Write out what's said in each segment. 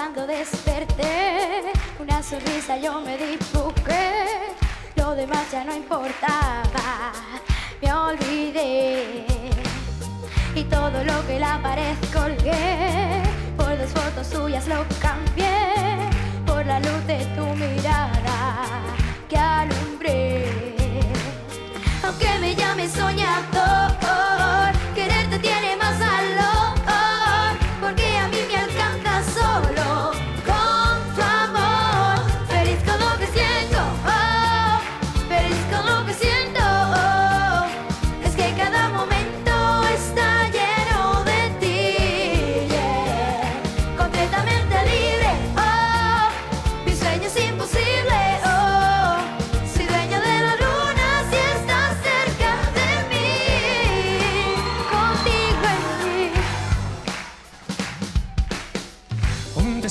cuando desperté. Una sonrisa yo me dibuqué, lo demás ya no importaba, me olvidé. Y todo lo que la pared colgué, por dos fotos suyas lo cambié.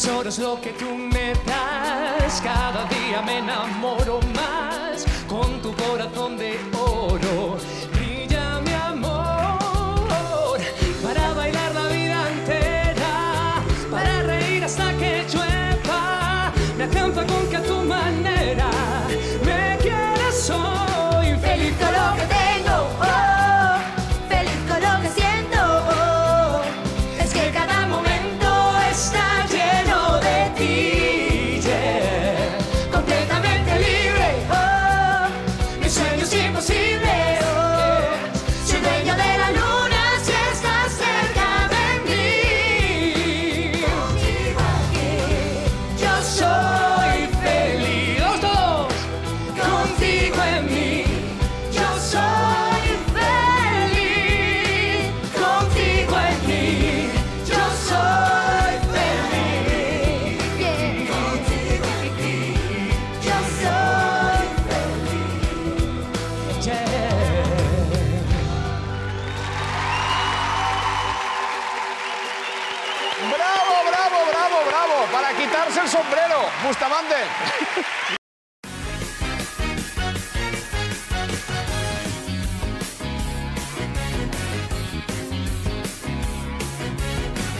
tesoro es lo que tú me das. Cada día me enamoro más con tu corazón de oro. Bravo, bravo, bravo, bravo. Para quitarse el sombrero, Bustamante.